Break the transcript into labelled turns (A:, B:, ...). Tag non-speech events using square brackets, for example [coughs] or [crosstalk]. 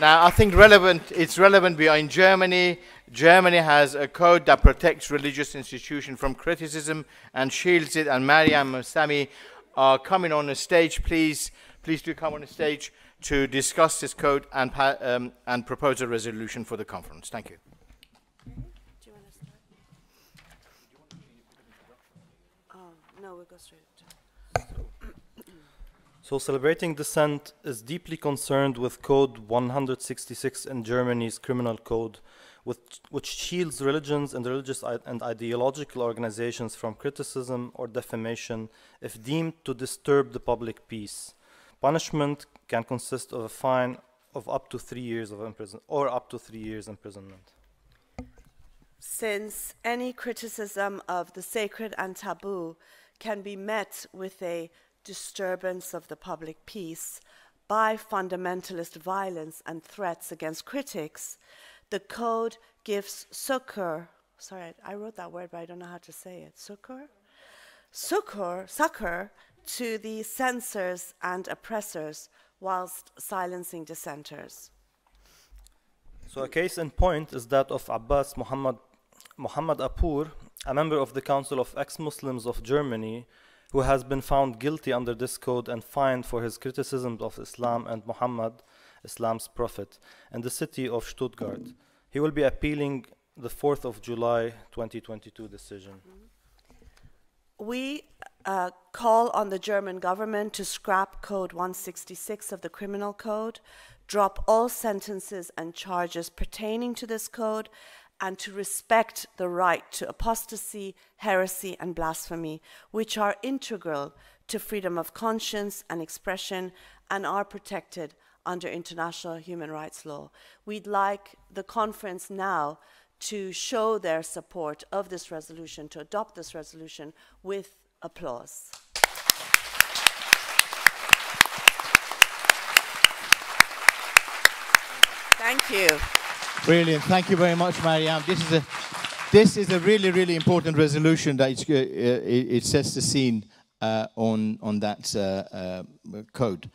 A: Now, I think relevant, it's relevant. We are in Germany. Germany has a code that protects religious institutions from criticism and shields it. And Maryam and Sami are coming on the stage. Please, please do come on the stage to discuss this code and, um, and propose a resolution for the conference. Thank you.
B: Oh, no, we'll go straight. [coughs] [coughs]
C: So Celebrating Dissent is deeply concerned with Code 166 in Germany's criminal code, which, which shields religions and religious and ideological organizations from criticism or defamation if deemed to disturb the public peace. Punishment can consist of a fine of up to three years of imprisonment or up to three years imprisonment.
B: Since any criticism of the sacred and taboo can be met with a disturbance of the public peace by fundamentalist violence and threats against critics, the code gives succor. Sorry, I wrote that word, but I don't know how to say it. Succor? Succor, succor to the censors and oppressors whilst silencing dissenters.
C: So a case in point is that of Abbas Muhammad, Mohammadpoor, a member of the Council of Ex-Muslims of Germany, who has been found guilty under this code and fined for his criticisms of Islam and Muhammad, Islam's prophet, in the city of Stuttgart. He will be appealing the 4th of July 2022 decision.
B: We uh, call on the German government to scrap Code 166 of the Criminal Code, drop all sentences and charges pertaining to this code, and to respect the right to apostasy, heresy, and blasphemy, which are integral to freedom of conscience and expression and are protected under international human rights law. We'd like the conference now to show their support of this resolution, to adopt this resolution with applause. Thank you.
D: Brilliant. Thank you very much, Maryam. This is a this is a really really important resolution that uh, it, it, sets the scene uh, on on that uh, uh, code.